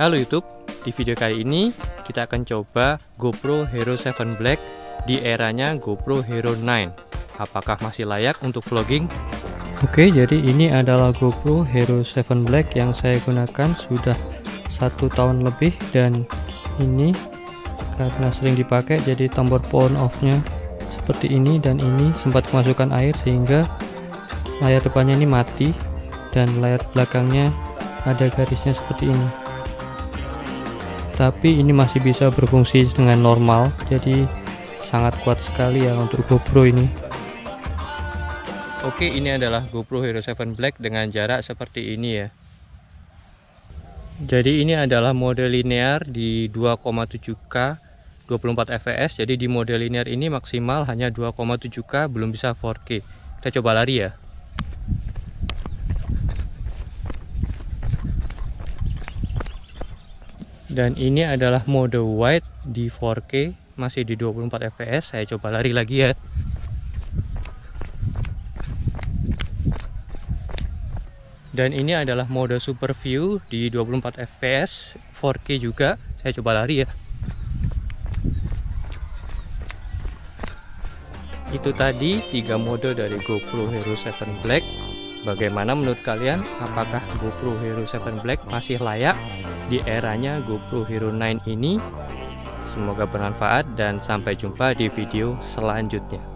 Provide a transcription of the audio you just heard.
Halo YouTube, di video kali ini kita akan coba GoPro Hero 7 Black di eranya GoPro Hero 9 Apakah masih layak untuk vlogging? Oke, jadi ini adalah GoPro Hero 7 Black yang saya gunakan sudah satu tahun lebih dan ini karena sering dipakai jadi tombol on off nya seperti ini dan ini sempat kemasukan air sehingga layar depannya ini mati dan layar belakangnya ada garisnya seperti ini tapi ini masih bisa berfungsi dengan normal. Jadi sangat kuat sekali ya untuk GoPro ini. Oke ini adalah GoPro Hero 7 Black dengan jarak seperti ini ya. Jadi ini adalah mode linear di 2,7K 24 fps jadi di mode linear ini maksimal hanya 2,7K belum bisa 4K kita coba lari ya dan ini adalah mode wide di 4K masih di 24 fps saya coba lari lagi ya. Dan ini adalah mode super view di 24 fps 4K juga. Saya coba lari ya. Itu tadi tiga mode dari GoPro Hero 7 Black bagaimana menurut kalian apakah GoPro Hero 7 Black masih layak di eranya GoPro Hero 9 ini. Semoga bermanfaat dan sampai jumpa di video selanjutnya.